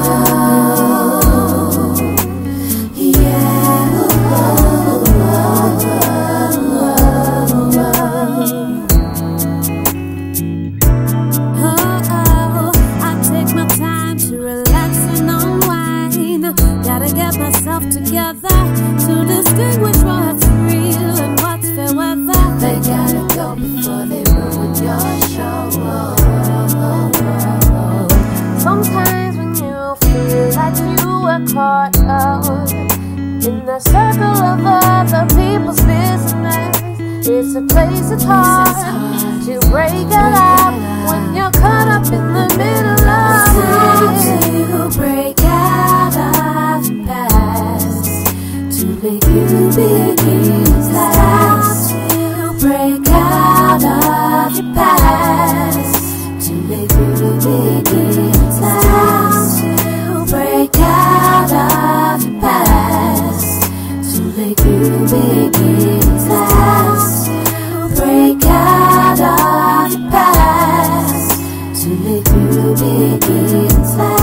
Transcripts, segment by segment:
love. feel like you were caught up in the circle of other people's business. It's a place it's hard, hard to break it out when you're caught up in the middle of it. to break out of the past to make you begin last. To break out of your past to make you begin last. Begins last.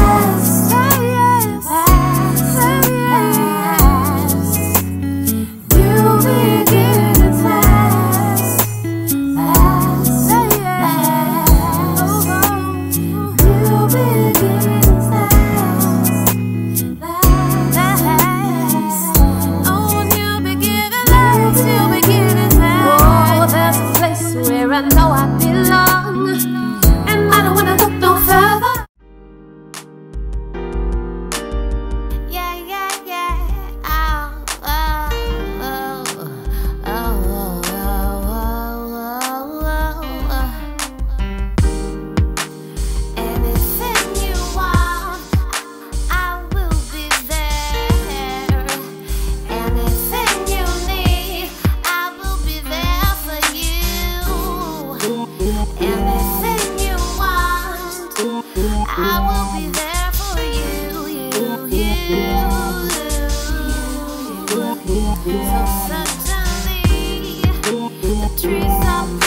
So, so the trees are.